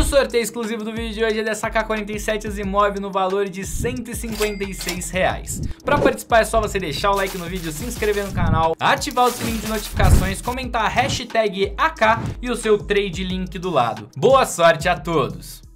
o sorteio exclusivo do vídeo de hoje é dessa K47 Zimov no valor de 156 reais. Para participar é só você deixar o like no vídeo, se inscrever no canal, ativar o sininho de notificações, comentar a hashtag AK e o seu trade link do lado. Boa sorte a todos!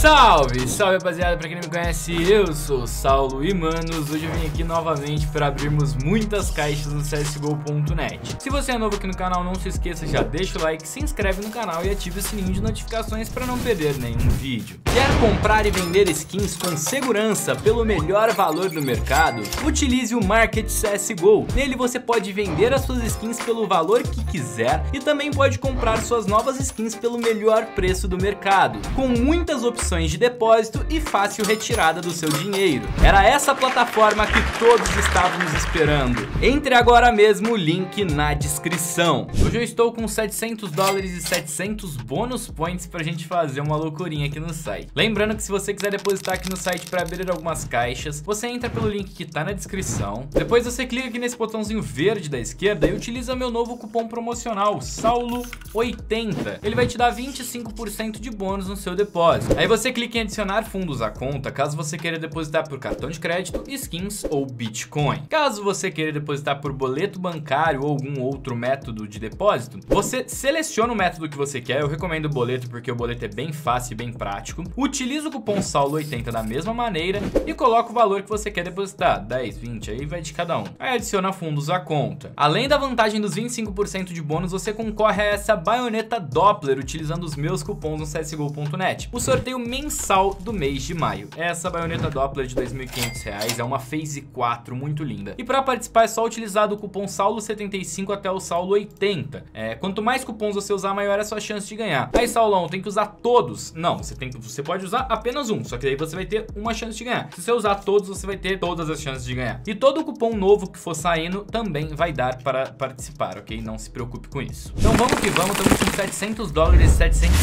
Salve, salve rapaziada, pra quem não me conhece, eu sou Saulo e manos, hoje eu vim aqui novamente para abrirmos muitas caixas no CSGO.net Se você é novo aqui no canal, não se esqueça, já deixa o like, se inscreve no canal e ative o sininho de notificações para não perder nenhum vídeo. Quer comprar e vender skins com segurança pelo melhor valor do mercado? Utilize o Market CSGO, nele você pode vender as suas skins pelo valor que quiser e também pode comprar suas novas skins pelo melhor preço do mercado, com muitas opções opções de depósito e fácil retirada do seu dinheiro. Era essa plataforma que todos estávamos esperando. Entre agora mesmo o link na descrição. Hoje eu estou com 700 dólares e 700 bônus points pra gente fazer uma loucurinha aqui no site. Lembrando que se você quiser depositar aqui no site para abrir algumas caixas, você entra pelo link que tá na descrição. Depois você clica aqui nesse botãozinho verde da esquerda e utiliza meu novo cupom promocional, SAULO80. Ele vai te dar 25% de bônus no seu depósito. Aí você clica em adicionar fundos à conta caso você queira depositar por cartão de crédito, skins ou Bitcoin. Caso você queira depositar por boleto bancário ou algum outro método de depósito, você seleciona o método que você quer. Eu recomendo o boleto porque o boleto é bem fácil e bem prático. Utiliza o cupom SAULO80 da mesma maneira e coloca o valor que você quer depositar, 10, 20, aí vai de cada um. Aí adiciona fundos à conta. Além da vantagem dos 25% de bônus, você concorre a essa baioneta Doppler utilizando os meus cupons no CSGO.net. O sorteio mensal do mês de maio. Essa baioneta Doppler de R$ 2.500 é uma Phase 4 muito linda. E para participar é só utilizar o cupom SAULO75 até o SAULO80. É, quanto mais cupons você usar, maior é a sua chance de ganhar. Aí, Saulão, tem que usar todos? Não, você, tem, você pode usar apenas um, só que aí você vai ter uma chance de ganhar. Se você usar todos, você vai ter todas as chances de ganhar. E todo cupom novo que for saindo também vai dar para participar, ok? Não se preocupe com isso. Então vamos que vamos, estamos com 700 dólares, 700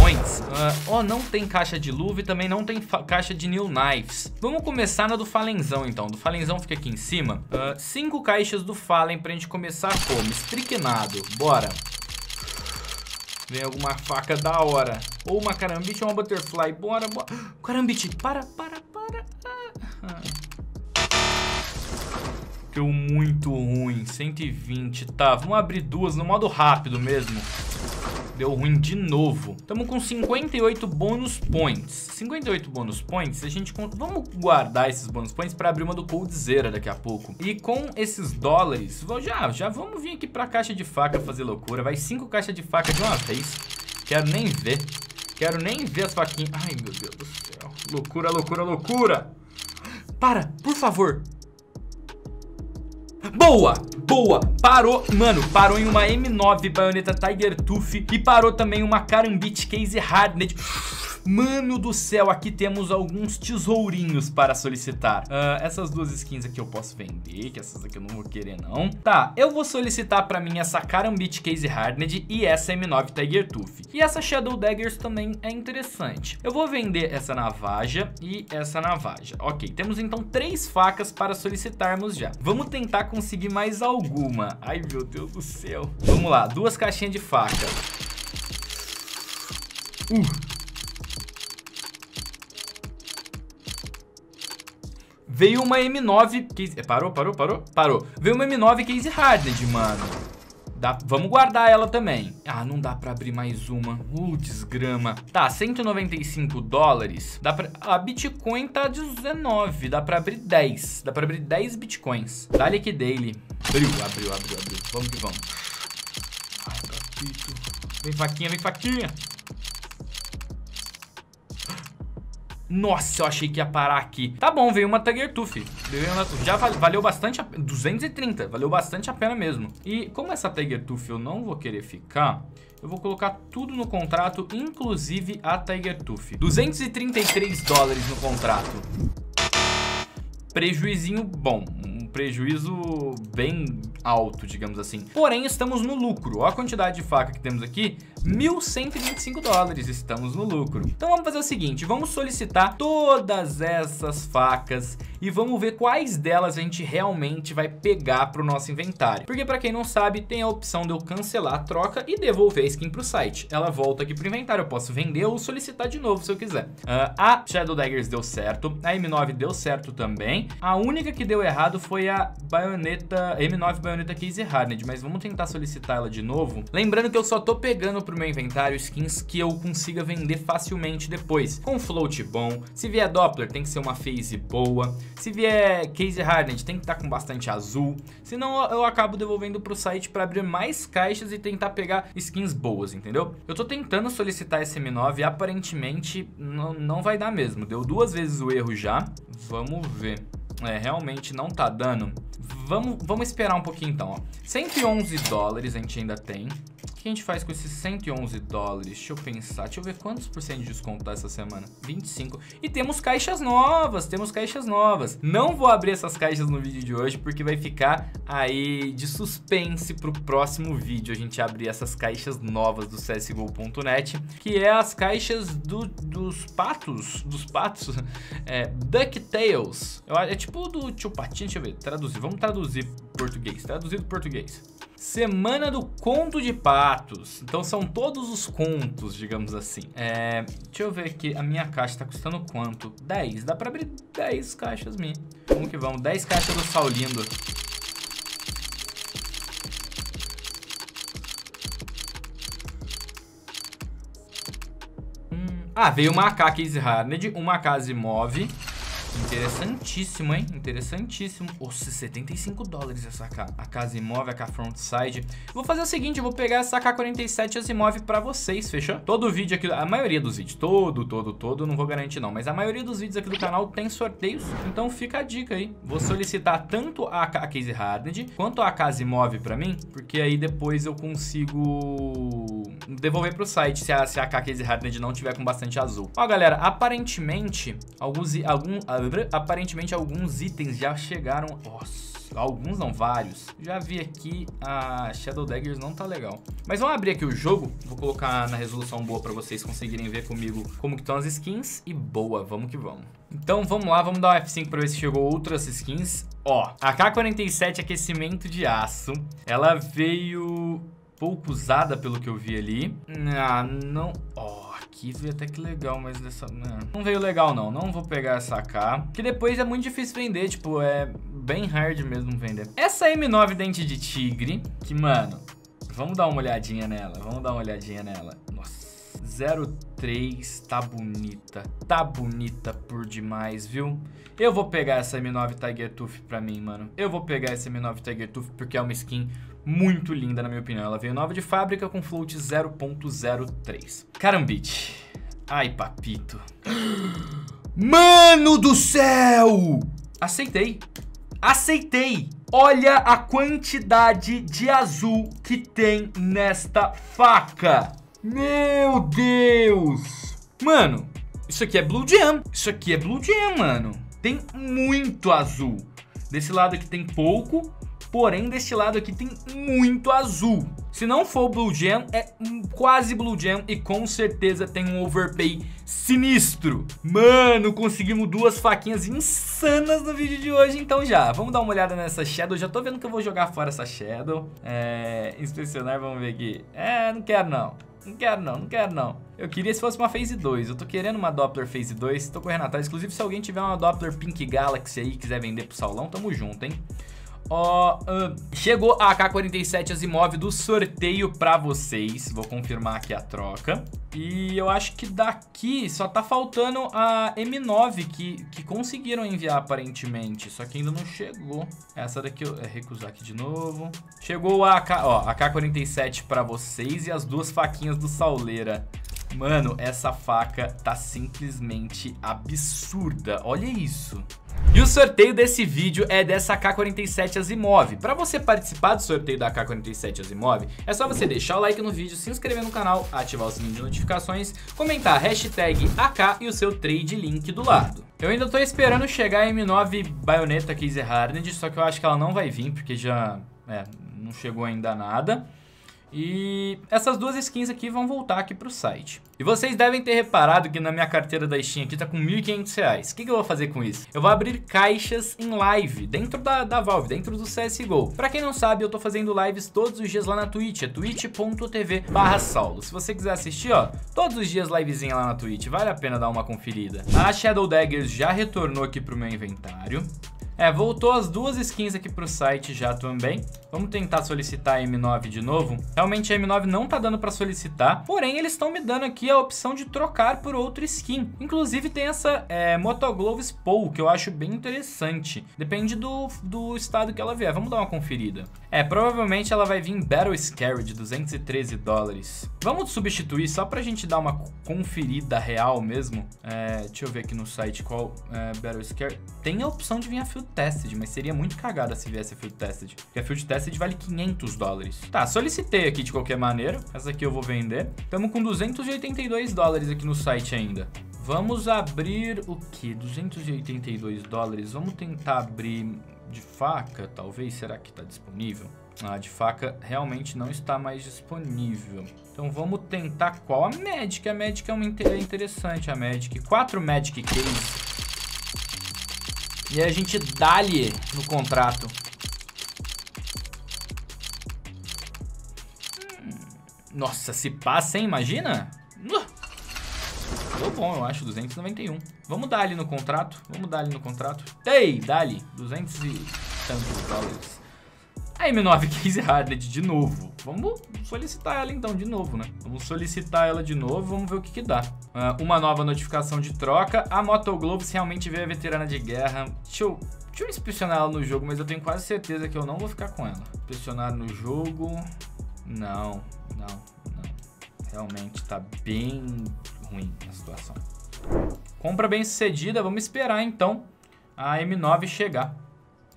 points. Uh, oh, não tem caixa caixa de luva e também não tem caixa de new knives. Vamos começar na do Falenzão então. Do Falenzão fica aqui em cima. Uh, cinco caixas do Fallen pra gente começar como? Estriquenado. Bora. Vem alguma faca da hora. Ou uma carambite ou uma butterfly. Bora, bora. Carambite, para, para, para. Ah. Muito ruim. 120. Tá, vamos abrir duas no modo rápido mesmo. Deu ruim de novo. Estamos com 58 bônus points. 58 bônus points, a gente... Vamos guardar esses bônus points para abrir uma do Coldzera daqui a pouco. E com esses dólares, já, já vamos vir aqui para a caixa de faca fazer loucura. Vai cinco caixas de faca de uma vez. Quero nem ver. Quero nem ver as faquinhas. Ai, meu Deus do céu. Loucura, loucura, loucura. Para, por favor. Boa! Boa! Parou, mano, parou em uma M9 baioneta Tiger Tooth e parou também uma Karambit Case Hardened. Mano do céu, aqui temos alguns tesourinhos para solicitar. Uh, essas duas skins aqui eu posso vender, que essas aqui eu não vou querer não. Tá, eu vou solicitar para mim essa Karambit Case Hardened e essa M9 Tiger Tooth. E essa Shadow Daggers também é interessante. Eu vou vender essa navaja e essa navaja. Ok, temos então três facas para solicitarmos já. Vamos tentar conseguir mais alguma. Ai, meu Deus do céu. Vamos lá, duas caixinhas de faca. Uh, Veio uma M9 case... Parou, parou, parou? Parou. Veio uma M9 Case Hardened, mano. Dá... Vamos guardar ela também. Ah, não dá pra abrir mais uma. Uh, desgrama. Tá, 195 dólares. Dá pra... A Bitcoin tá 19. Dá pra abrir 10. Dá pra abrir 10 Bitcoins. Dá-lhe daily. Abriu, abriu, abriu, abriu. Vamos que vamos. Ai, capito. Vem faquinha, vem faquinha. Nossa, eu achei que ia parar aqui. Tá bom, veio uma Tiger Tooth. Já valeu bastante... A... 230, valeu bastante a pena mesmo. E como essa Tiger Tooth eu não vou querer ficar... Eu vou colocar tudo no contrato, inclusive a Tiger Tooth. 233 dólares no contrato. Prejuizinho bom, prejuízo bem alto, digamos assim. Porém, estamos no lucro. Olha a quantidade de faca que temos aqui, 1.125 dólares, estamos no lucro. Então vamos fazer o seguinte, vamos solicitar todas essas facas e vamos ver quais delas a gente realmente vai pegar pro nosso inventário. Porque para quem não sabe, tem a opção de eu cancelar a troca e devolver a skin pro site. Ela volta aqui pro inventário, eu posso vender ou solicitar de novo se eu quiser. Uh, a Shadow Daggers deu certo, a M9 deu certo também. A única que deu errado foi a baioneta, M9 baioneta Case Hardened, mas vamos tentar solicitar ela de novo. Lembrando que eu só tô pegando pro meu inventário skins que eu consiga vender facilmente depois. Com float bom, se vier Doppler tem que ser uma phase boa, se vier Case Hardened tem que estar tá com bastante azul, senão eu acabo devolvendo pro site para abrir mais caixas e tentar pegar skins boas, entendeu? Eu tô tentando solicitar esse M9 e aparentemente não, não vai dar mesmo, deu duas vezes o erro já, vamos ver. É, realmente não tá dando. Vamos, vamos esperar um pouquinho então, ó. 111 dólares a gente ainda tem que a gente faz com esses 111 dólares? Deixa eu pensar. Deixa eu ver quantos por cento de desconto tá essa semana. 25. E temos caixas novas. Temos caixas novas. Não vou abrir essas caixas no vídeo de hoje porque vai ficar aí de suspense pro próximo vídeo. A gente abrir essas caixas novas do CSGO.net. Que é as caixas do, dos patos. Dos patos. É, DuckTales. É tipo do tio Patinho. Deixa eu ver. Traduzir. Vamos traduzir português. Traduzido português. Semana do Conto de Patos. Então são todos os contos, digamos assim. É, deixa eu ver aqui, a minha caixa tá custando quanto? 10. Dá pra abrir 10 caixas minhas. Vamos que vamos, 10 caixas do Saulindo. Hum, ah, veio uma AK Case Harned, uma Case Move Interessantíssimo, hein? Interessantíssimo. Nossa, 75 dólares essa AK. A casa imóvel, a AK frontside. Vou fazer o seguinte, eu vou pegar essa AK-47 Asimov pra vocês, fechou? Todo vídeo aqui, a maioria dos vídeos, todo, todo, todo, não vou garantir não, mas a maioria dos vídeos aqui do canal tem sorteios, então fica a dica aí. Vou solicitar tanto a AK Case Hardened quanto a AK Asimov pra mim, porque aí depois eu consigo devolver pro site se a, se a AK Case Hardened não tiver com bastante azul. Ó, galera, aparentemente, alguns, algum, aparentemente alguns itens já chegaram... Nossa alguns não, vários. Já vi aqui, a Shadow Daggers não tá legal. Mas vamos abrir aqui o jogo, vou colocar na resolução boa pra vocês conseguirem ver comigo como que estão as skins. E boa, vamos que vamos. Então vamos lá, vamos dar um F5 pra ver se chegou outras skins. Ó, a K47 aquecimento de aço, ela veio pouco usada pelo que eu vi ali. Ah, não... Ó, aqui veio até que legal, mas dessa... Não, não veio legal não, não vou pegar essa AK. Que depois é muito difícil vender, tipo, é bem hard mesmo vender. Essa M9 Dente de Tigre, que, mano, vamos dar uma olhadinha nela, vamos dar uma olhadinha nela. Nossa. 03, tá bonita, tá bonita por demais, viu? Eu vou pegar essa M9 Tiger Tooth pra mim, mano. Eu vou pegar essa M9 Tiger Tooth porque é uma skin muito linda, na minha opinião. Ela veio nova de fábrica com float 0.03. Carambite. Ai, papito. Mano do céu! Aceitei. Aceitei. Olha a quantidade de azul que tem nesta faca. Meu Deus. Mano, isso aqui é Blue Jam. Isso aqui é Blue Jam, mano. Tem muito azul. Desse lado aqui tem pouco. Porém, deste lado aqui tem muito azul. Se não for Blue Gem, é quase Blue Gem e com certeza tem um overpay sinistro. Mano, conseguimos duas faquinhas insanas no vídeo de hoje, então já. Vamos dar uma olhada nessa Shadow. Já tô vendo que eu vou jogar fora essa Shadow. É, inspecionar, vamos ver aqui. É, não quero não. Não quero não, não quero não. Eu queria se fosse uma Phase 2. Eu tô querendo uma Doppler Phase 2. Tô correndo atrás. Inclusive, se alguém tiver uma Doppler Pink Galaxy aí e quiser vender pro Saulão, tamo junto, hein? Ó, uh, chegou a AK-47 Asimov do sorteio pra vocês. Vou confirmar aqui a troca. E eu acho que daqui só tá faltando a M9 que, que conseguiram enviar aparentemente. Só que ainda não chegou. Essa daqui eu é, recusar aqui de novo. Chegou a AK, ó, AK-47 pra vocês e as duas faquinhas do Sauleira. Mano, essa faca tá simplesmente absurda. Olha isso. E o sorteio desse vídeo é dessa AK-47 Asimov. Para você participar do sorteio da AK-47 Asimov, é só você deixar o like no vídeo, se inscrever no canal, ativar o sininho de notificações, comentar a hashtag AK e o seu trade link do lado. Eu ainda tô esperando chegar a M9 Bayonetta Case Hardened, só que eu acho que ela não vai vir, porque já é, não chegou ainda nada. E essas duas skins aqui vão voltar aqui pro site. E vocês devem ter reparado que na minha carteira da Steam aqui tá com 1.500 reais. O que, que eu vou fazer com isso? Eu vou abrir caixas em live dentro da, da Valve, dentro do CSGO. Pra quem não sabe, eu tô fazendo lives todos os dias lá na Twitch, é twitch.tv barra Saulo. Se você quiser assistir, ó, todos os dias livezinha lá na Twitch, vale a pena dar uma conferida. A Shadow Daggers já retornou aqui pro meu inventário. É, voltou as duas skins aqui pro site já também. Vamos tentar solicitar a M9 de novo. Realmente a M9 não tá dando pra solicitar, porém eles estão me dando aqui a opção de trocar por outra skin. Inclusive tem essa é, Motogloves Pool, que eu acho bem interessante. Depende do, do estado que ela vier. Vamos dar uma conferida. É, provavelmente ela vai vir Battle Scare de 213 dólares. Vamos substituir só pra gente dar uma conferida real mesmo. É, deixa eu ver aqui no site qual é, Battle Scare. Tem a opção de vir a Field Tested, mas seria muito cagada se viesse a Field Tested. Porque a Field Tested vale 500 dólares. Tá, solicitei aqui de qualquer maneira. Essa aqui eu vou vender. Estamos com 282 dólares aqui no site ainda. Vamos abrir o que? 282 dólares. Vamos tentar abrir de faca, talvez. Será que está disponível? Ah, de faca realmente não está mais disponível. Então vamos tentar qual? A Magic. A Magic é uma é interessante, a Magic. Quatro Magic Case. E a gente dá-lhe no contrato. Hum, nossa, se passa, hein? Imagina? Deu bom, eu acho, 291. Vamos dar ali no contrato. Vamos dar ali no contrato. Ei, dá-lhe. 200 e tantos dólares. A M9 Case Hardened de novo. Vamos solicitar ela então de novo, né? Vamos solicitar ela de novo, vamos ver o que que dá. Uh, uma nova notificação de troca. A Motogloves realmente veio a veterana de guerra. Deixa eu, deixa eu inspecionar ela no jogo, mas eu tenho quase certeza que eu não vou ficar com ela. Inspecionar no jogo... Não, não, não. Realmente tá bem ruim a situação. Compra bem sucedida, vamos esperar então a M9 chegar.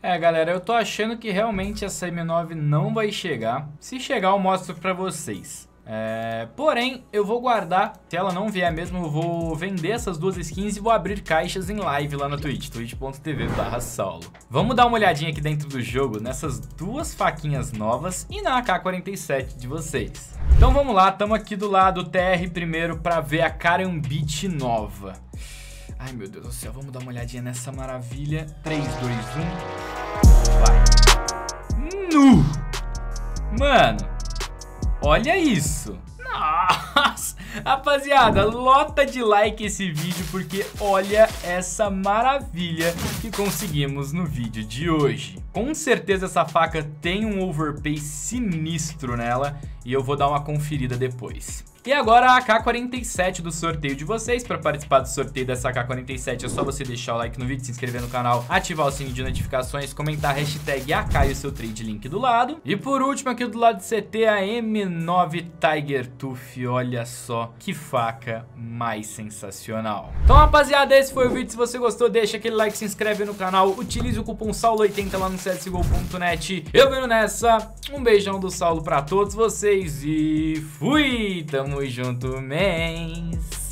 É, galera, eu tô achando que realmente essa M9 não vai chegar. Se chegar, eu mostro pra vocês. É, porém, eu vou guardar, se ela não vier mesmo, eu vou vender essas duas skins e vou abrir caixas em live lá no Twitch, twitch.tv barra solo. Vamos dar uma olhadinha aqui dentro do jogo, nessas duas faquinhas novas e na AK-47 de vocês. Então vamos lá, estamos aqui do lado TR primeiro para ver a Karambit nova. Ai meu Deus do céu, vamos dar uma olhadinha nessa maravilha. 3, 2, 1... Vai. Nu! Mano, olha isso. Nossa! Rapaziada, lota de like esse vídeo porque olha essa maravilha que conseguimos no vídeo de hoje. Com certeza essa faca tem um overpay sinistro nela e eu vou dar uma conferida depois. E agora a AK-47 do sorteio de vocês. Para participar do sorteio dessa AK-47 é só você deixar o like no vídeo, se inscrever no canal, ativar o sininho de notificações, comentar a hashtag AK e o seu trade link do lado. E por último aqui do lado do CT a M9 Tiger Tooth. Olha só que faca mais sensacional. Então rapaziada, esse foi o vídeo. Se você gostou, deixa aquele like, se inscreve no canal, utilize o cupom SAULO80 lá no csgo.net. Eu venho nessa. Um beijão do Saulo para todos vocês e fui! Tamo junto, mens!